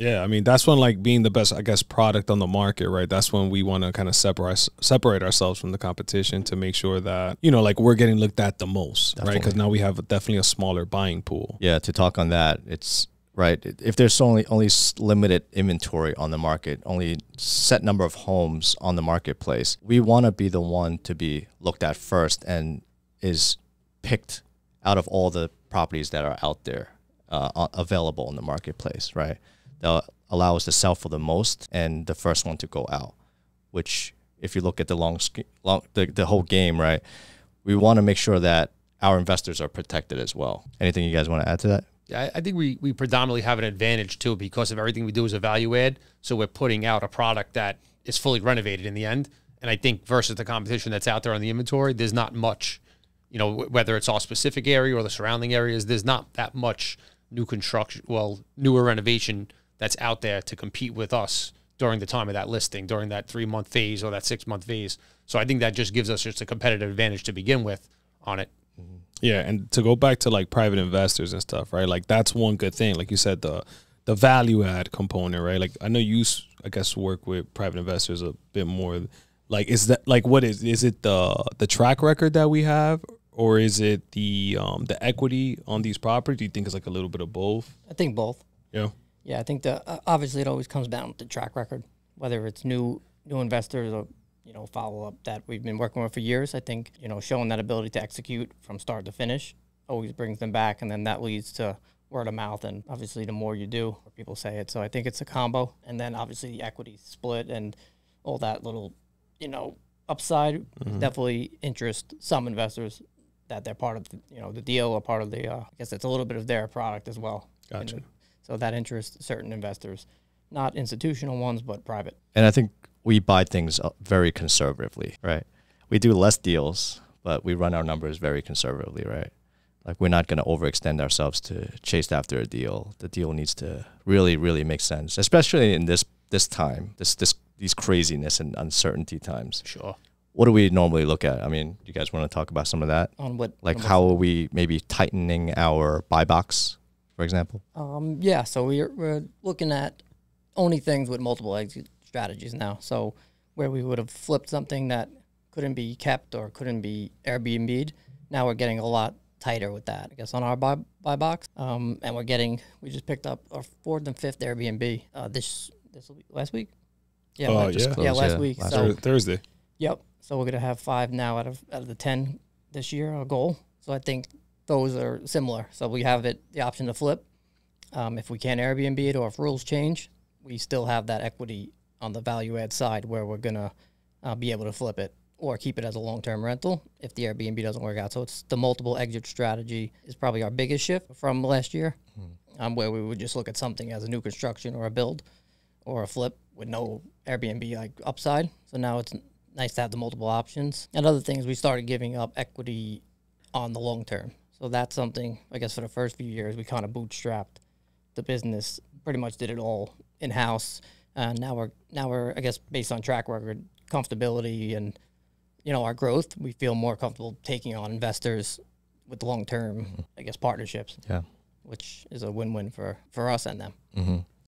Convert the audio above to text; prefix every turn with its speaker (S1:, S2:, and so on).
S1: Yeah, I mean that's when like being the best, I guess, product on the market, right? That's when we want to kind of separate separate ourselves from the competition to make sure that you know, like we're getting looked at the most, right? Because now we have definitely a smaller buying pool.
S2: Yeah, to talk on that, it's right. If there's only only limited inventory on the market, only set number of homes on the marketplace, we want to be the one to be looked at first and is picked out of all the properties that are out there uh, available in the marketplace, right? They'll allow us to sell for the most and the first one to go out. Which, if you look at the long, long the, the whole game, right, we want to make sure that our investors are protected as well. Anything you guys want to add to that?
S3: Yeah, I think we, we predominantly have an advantage too because of everything we do is a value add. So we're putting out a product that is fully renovated in the end. And I think versus the competition that's out there on the inventory, there's not much, you know, wh- whether it's our specific area or the surrounding areas, there's not that much new construction, well, newer renovation that's out there to compete with us during the time of that listing, during that three month phase or that six month phase. So I think that just gives us just a competitive advantage to begin with on it.
S1: Yeah, and to go back to like private investors and stuff, right? Like that's one good thing. Like you said, the the value add component, right? Like I know you, I guess, work with private investors a bit more. Like is that like what is is it the the track record that we have, or is it the um the equity on these properties? Do you think it's like a little bit of both?
S4: I think both.
S1: Yeah.
S4: Yeah, I think the uh, obviously it always comes down to track record, whether it's new new investors or you know follow up that we've been working with for years. I think you know showing that ability to execute from start to finish always brings them back, and then that leads to word of mouth, and obviously the more you do, more people say it. So I think it's a combo, and then obviously the equity split and all that little you know upside definitely interest some investors that they're part of the, you know the deal or part of the uh, I guess it's a little bit of their product as well.
S1: Gotcha.
S4: know. So that interests certain investors, not institutional ones, but private.
S2: And I think we buy things uh, very conservatively, right? We do less deals, but we run our numbers very conservatively, right? Like we're not going to overextend ourselves to chase after a deal. The deal needs to really, really make sense, especially in this this time, this this these craziness and uncertainty times.
S3: Sure.
S2: What do we normally look at? I mean, you guys want to talk about some of that?
S4: On what
S2: Like
S4: on what-
S2: how are we maybe tightening our buy box, for example?
S4: Um, yeah, so we're we're looking at only things with multiple exit strategies now. So where we would have flipped something that couldn't be kept or couldn't be Airbnb'd, now we're getting a lot tighter with that. I guess on our buy, buy box, um, and we're getting we just picked up our fourth and fifth Airbnb uh, this this will be- last week. Yeah,
S1: Oh,
S4: last-
S1: yeah.
S4: yeah, last
S2: yeah,
S4: week.
S2: last
S4: so
S1: Thur- Thursday.
S4: Yep. So we're gonna have five now out of out of the ten this year, our goal. So I think those are similar. So we have it the option to flip. Um, if we can't Airbnb it or if rules change, we still have that equity on the value add side where we're gonna uh, be able to flip it or keep it as a long term rental if the Airbnb doesn't work out. So it's the multiple exit strategy is probably our biggest shift from last year, um, where we would just look at something as a new construction or a build or a flip with no Airbnb like upside. So now it's nice to have the multiple options. And other things, we started giving up equity on the long term. So that's something I guess for the first few years we kind of bootstrapped the business, pretty much did it all in house. And now we're now we're I guess based on track record, comfortability, and you know our growth, we feel more comfortable taking on investors with long term I guess partnerships,
S2: Yeah.
S4: which is a win win for for us and them.
S2: Mm-hmm.